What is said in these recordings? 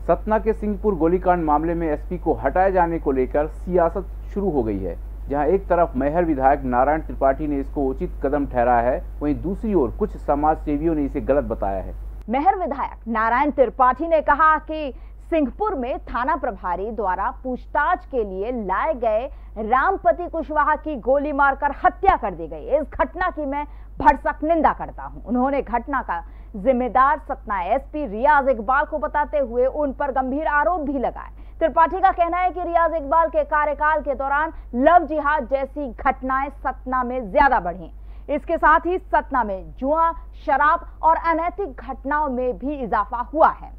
सतना के सिंहपुर गोलीकांड मामले में एसपी को हटाए जाने को लेकर सियासत शुरू हो गई है, जहाँ एक तरफ़ मैहर विधायक नारायण त्रिपाठी ने इसको उचित कदम ठहराया है, वहीं दूसरी ओर कुछ समाज सेवियों ने इसे गलत बताया है। मेहर विधायक नारायण त्रिपाठी ने कहा कि सिंहपुर में थाना प्रभारी द्वारा पूछताछ के लिए लाए गए रामपति कुशवाहा की गोली मारकर हत्या कर दी गई। इस घटना की मैं भरसक निंदा करता हूँ। उन्होंने घटना का जिम्मेदार सतना एसपी रियाज इकबाल को बताते हुए उन पर गंभीर आरोप भी लगाए। त्रिपाठी का कहना है कि रियाज इकबाल के कार्यकाल के दौरान लव जिहाद जैसी घटनाएँ सतना में ज़्यादा बढ़ी। इसके साथ ही सतना में जुआ, शराब और अनैतिक घटनाओं में भी इजाफा हुआ है।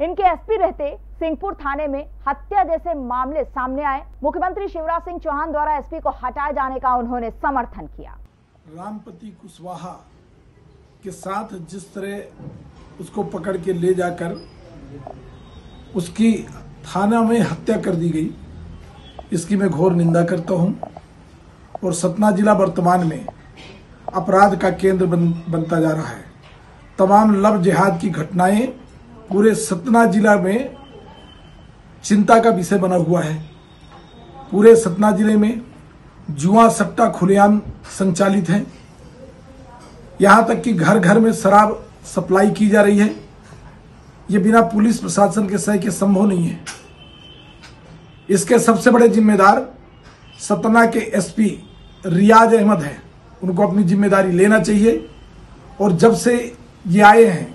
इनके एसपी रहते सिंहपुर थाने में हत्या जैसे मामले सामने आए। मुख्यमंत्री शिवराज सिंह चौहान द्वारा एसपी को हटाए जाने का उन्होंने समर्थन किया। रामपति कुशवाहा के साथ जिस तरह उसको पकड़ के ले जाकर उसकी थाना में हत्या कर दी गई इसकी मैं घोर निंदा करता हूँ। और सतना जिला वर्तमान में अपराध का केंद्र बन, बनता जा रहा है। तमाम लव जिहाद की घटनाएँ पूरे सतना जिला में चिंता का विषय बना हुआ है। पूरे सतना ज़िले में जुआ सट्टा खुलेआम संचालित है। यहाँ तक कि घर घर में शराब सप्लाई की जा रही है। ये बिना पुलिस प्रशासन के सह के संभव नहीं है। इसके सबसे बड़े जिम्मेदार सतना के एसपी रियाज अहमद हैं। उनको अपनी ज़िम्मेदारी लेना चाहिए और जब से ये आए हैं,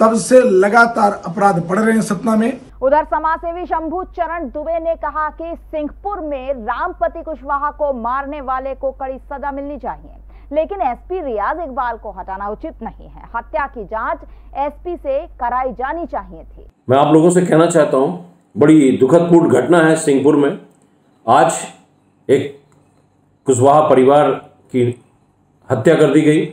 तब से लगातार अपराध बढ़ रहे हैं सतना में। उधर समाजसेवी शंभू चरण दुबे ने कहा कि सिंहपुर में रामपति कुशवाहा को मारने वाले को कड़ी सजा मिलनी चाहिए। लेकिन एसपी रियाज इकबाल को हटाना उचित नहीं है। हत्या की जाँच एसपी से कराई जानी चाहिए थी। मैं आप लोगों से कहना चाहता हूँ, बड़ी दुखदपूर्ण घटना है सिंहपुर में। आज एक कुशवाहा परिवार की हत्या कर दी गई।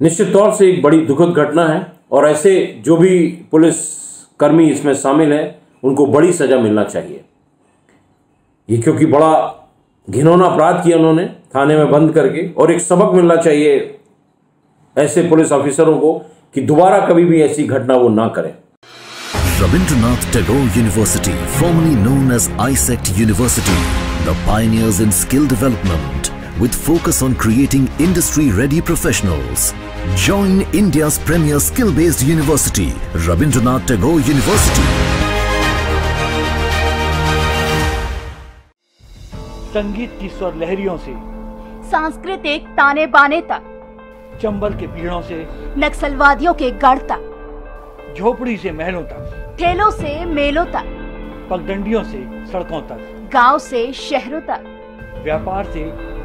निश्चित तौर से एक बड़ी दुखद घटना है और ऐसे जो भी पुलिस कर्मी इसमें शामिल हैं उनको बड़ी सजा मिलना चाहिए। ये क्योंकि बड़ा घिनौना अपराध किया उन्होंने थाने में बंद करके और एक सबक मिलना चाहिए ऐसे पुलिस ऑफिसरों को कि दोबारा कभी भी ऐसी घटना वो ना करें। Rabindranath Tagore University, formerly known as ISECT University, the pioneers in skill development with focus on creating industry-ready professionals. Join India's premier skill-based university, Rabindranath Tagore University. संगीत की स्वर लहरियों से सांस्कृतिक ताने बाने तक चंबल के पीड़ों से नक्सलवादियों के गढ़ तक झोपड़ी से महलों तक ठेलों से मेलों तक पगडंडियों से सड़कों तक गाँव से शहरों तक व्यापार से